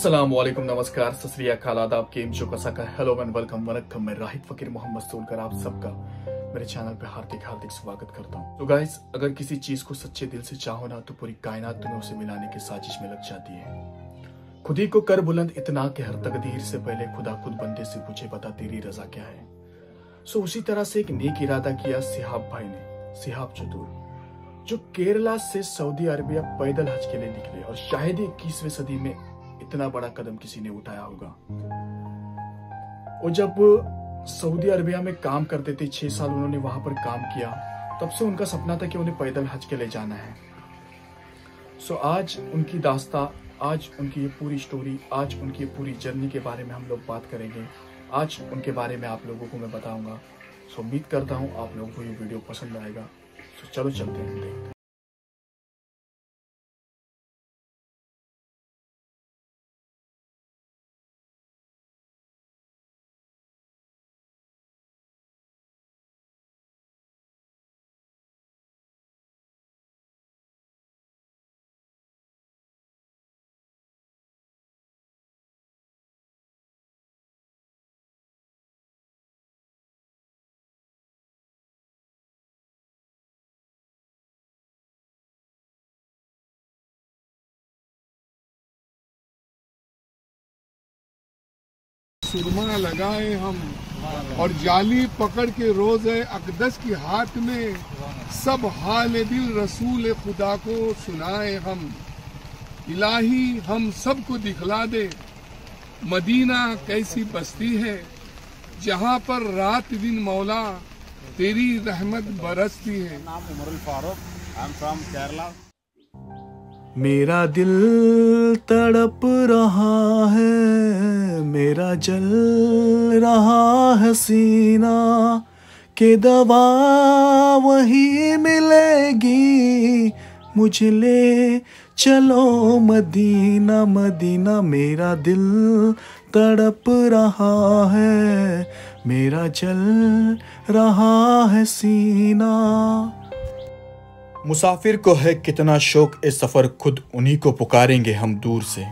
वालेकुम नमस्कार। सत श्री अकाल आदाब केम शो कसा का हेलो एंड वेलकम। वनकम मैं राहित फकीर मोहम्मद सोलकर आप सबका मेरे चैनल पे हार्दिक हार्दिक स्वागत करता हूँ। तो गाइस अगर किसी चीज़ को सच्चे दिल से चाहो ना तो पूरी कायनात तुम्हें उसे मिलाने की साजिश में लग जाती है। खुद ही को कर बुलंद इतना कि हर तकदीर से पहले खुदा खुद बंदे से पूछे बता तेरी रजा क्या है? सो उसी तरह से एक नेक इरादा किया सिहाब भाई ने, सिहाब चतुर, जो केरला से सऊदी अरबिया पैदल हज के लिए निकले और शायद इक्कीसवीं सदी में इतना बड़ा कदम किसी ने उठाया होगा। और जब सऊदी अरबिया में काम करते थे, छह साल उन्होंने वहाँ पर काम किया, तब से उनका सपना था कि उन्हें पैदल हज के लिए जाना है। सो आज उनकी दास्ता, आज उनकी ये पूरी स्टोरी आज उनकी पूरी जर्नी के बारे में हम लोग बात करेंगे। आज उनके बारे में आप लोगों को मैं बताऊँगा। सो उम्मीद करता हूँ आप लोगों को ये वीडियो पसंद आएगा। सो चलो चलते हैं। सुरमा लगाए हम और जाली पकड़ के रोज अकदस की हाथ में सब हाल दिल रसूल खुदा को सुनाए हम। इलाही हम सबको दिखला दे। मदीना कैसी बस्ती है जहाँ पर रात दिन मौला तेरी रहमत बरसती है। नाम Farooq I am from Kerala मेरा दिल तड़प रहा है, मेरा जल रहा है सीना, के दवा वही मिलेगी, मुझे ले चलो मदीना मदीना, मेरा दिल तड़प रहा है, मेरा जल रहा है सीना। मुसाफिर को है कितना शौक ए सफ़र खुद उन्हीं को पुकारेंगे हम दूर से।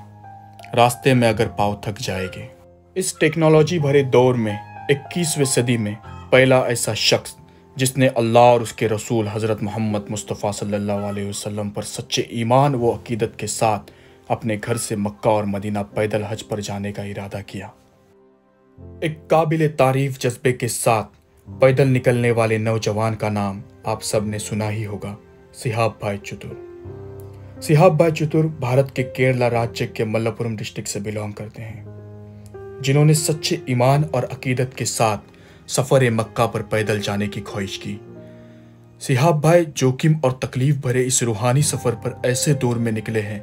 रास्ते में अगर पाव थक जाएँगे। इस टेक्नोलॉजी भरे दौर में 21वीं सदी में, पहला ऐसा शख्स, जिसने अल्लाह और उसके रसूल हज़रत मोहम्मद मुस्तफ़ा सल्लल्लाहु अलैहि वसल्लम पर सच्चे ईमान व अकीदत के साथ अपने घर से मक्का और मदीना पैदल हज पर जाने का इरादा किया। एक काबिल तारीफ़ जज्बे के साथ पैदल निकलने वाले नौजवान का नाम आप सबने सुना ही होगा। सिहाब भाई चतुर। सिहाब भाई चतुर भारत के केरला राज्य के मल्लपुरम डिस्ट्रिक्ट से बिलोंग करते हैं जिन्होंने सच्चे ईमान और अकीदत के साथ सफ़र मक्का पर पैदल जाने की ख्वाहिश की। सिहाब भाई जोखिम और तकलीफ़ भरे इस रूहानी सफ़र पर ऐसे दौर में निकले हैं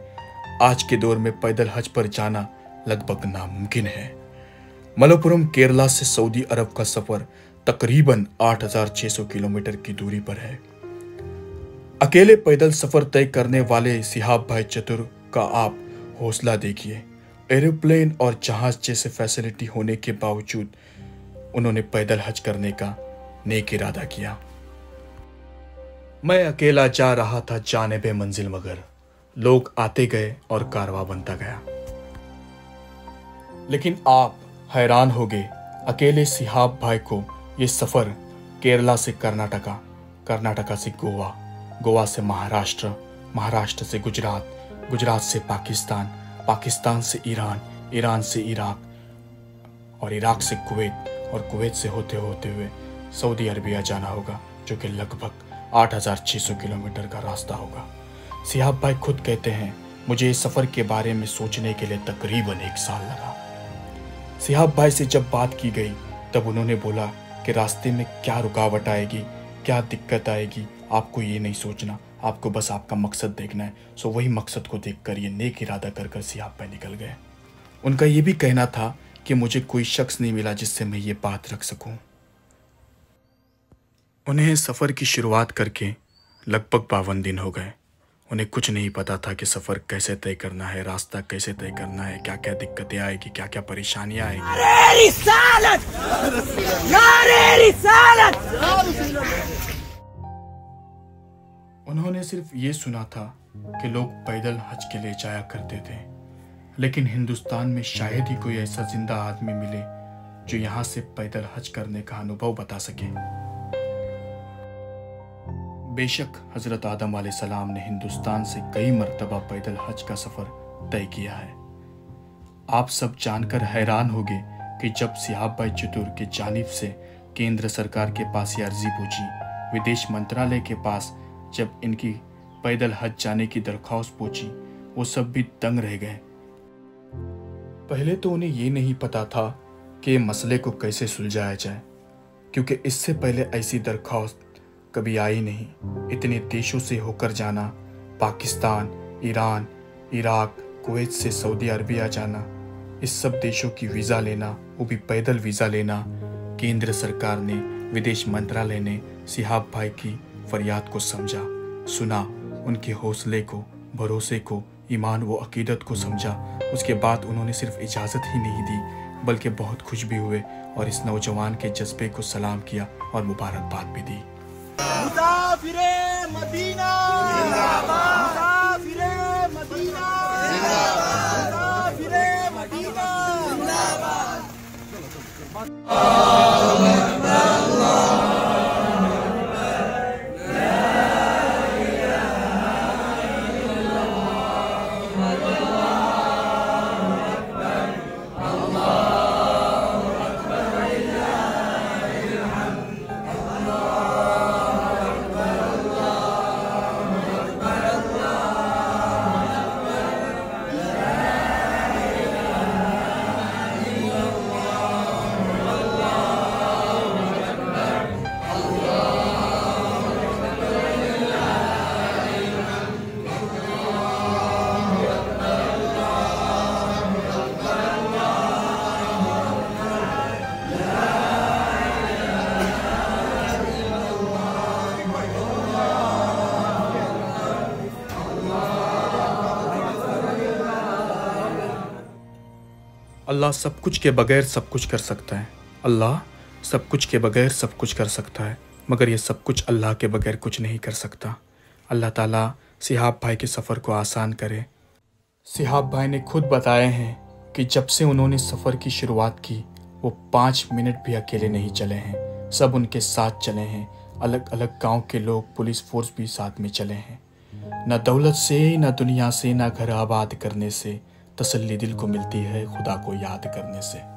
आज के दौर में पैदल हज पर जाना लगभग नामुमकिन है। मलपुरम केरला से सऊदी अरब का सफ़र तकरीबन 8,600 किलोमीटर की दूरी पर है। अकेले पैदल सफ़र तय करने वाले सिहाब भाई चतुर का आप हौसला देखिए। एरोप्लेन और जहाज़ जैसे फैसिलिटी होने के बावजूद उन्होंने पैदल हज करने का नेक इरादा किया। मैं अकेला जा रहा था जाने बे मंजिल मगर लोग आते गए और कारवा बनता गया। लेकिन आप हैरान हो गए, अकेले सिहाब भाई को ये सफ़र केरला से कर्नाटका कर्नाटका से गोवा गोवा से महाराष्ट्र महाराष्ट्र से गुजरात गुजरात से पाकिस्तान पाकिस्तान से ईरान ईरान से इराक और इराक से कुवैत और कुवैत से होते होते हुए सऊदी अरबिया जाना होगा जो कि लगभग 8,600 किलोमीटर का रास्ता होगा। सिहाब भाई खुद कहते हैं मुझे इस सफ़र के बारे में सोचने के लिए तकरीबन एक साल लगा। सिहाब भाई से जब बात की गई तब उन्होंने बोला कि रास्ते में क्या रुकावट आएगी क्या दिक्कत आएगी आपको ये नहीं सोचना, आपको बस आपका मकसद देखना है। सो वही मकसद को देख कर ये नेक इरादा कर कर सियापा निकल गए। उनका ये भी कहना था कि मुझे कोई शख्स नहीं मिला जिससे मैं ये बात रख सकूँ। उन्हें सफ़र की शुरुआत करके लगभग बावन दिन हो गए। उन्हें कुछ नहीं पता था कि सफ़र कैसे तय करना है, रास्ता कैसे तय करना है क्या क्या दिक्कतें आएगी क्या क्या परेशानियाँ आएगी। उन्होंने सिर्फ़ ये सुना था कि लोग पैदल हज के लिए जाया करते थे। लेकिन हिंदुस्तान में शायद ही कोई ऐसा ज़िंदा आदमी मिले जो यहाँ से पैदल हज करने का अनुभव बता सके। बेशक हज़रत आदम सलाम ने हिंदुस्तान से कई मरतबा पैदल हज का सफ़र तय किया है। आप सब जानकर हैरान होंगे कि जब सिहाब भाई चतुर के जानिब से केंद्र सरकार के पास ये अर्जी पूछी विदेश मंत्रालय के पास जब इनकी पैदल हज जाने की दरख्वास्त पहुँची, वो सब भी दंग रह गए। पहले तो उन्हें ये नहीं पता था कि मसले को कैसे सुलझाया जाए, क्योंकि इससे पहले ऐसी दरख्वास्त कभी आई नहीं। इतने देशों से होकर जाना, पाकिस्तान, ईरान, इराक, कुवैत से सऊदी अरबिया जाना, इस सब देशों की वीज़ा लेना, वो भी पैदल वीज़ा लेना, केंद्र सरकार ने, विदेश मंत्रालय ने, सिहाब भाई की फरियाद को समझा, सुना, उनके हौसले को, भरोसे को, ईमान व अकीदत को समझा। उसके बाद उन्होंने सिर्फ़ इजाज़त ही नहीं दी, बल्कि बहुत खुश भी हुए और इस नौजवान के जज्बे को सलाम किया और मुबारकबाद भी दी। मदीना। अल्लाह सब कुछ के बगैर सब कुछ कर सकता है। अल्लाह सब कुछ के बगैर सब कुछ कर सकता है, मगर ये सब कुछ अल्लाह के बगैर कुछ नहीं कर सकता। अल्लाह ताला सिहाब भाई के सफ़र को आसान करे। सिहाब भाई ने खुद बताए हैं कि जब से उन्होंने सफ़र की शुरुआत की, वो पाँच मिनट भी अकेले नहीं चले हैं। सब उनके साथ चले हैं। अलग अलग गाँव के लोग, पुलिस फोर्स भी साथ में चले हैं। न दौलत से, न दुनिया से, न घर आबाद करने से तसल्ली दिल को मिलती है खुदा को याद करने से।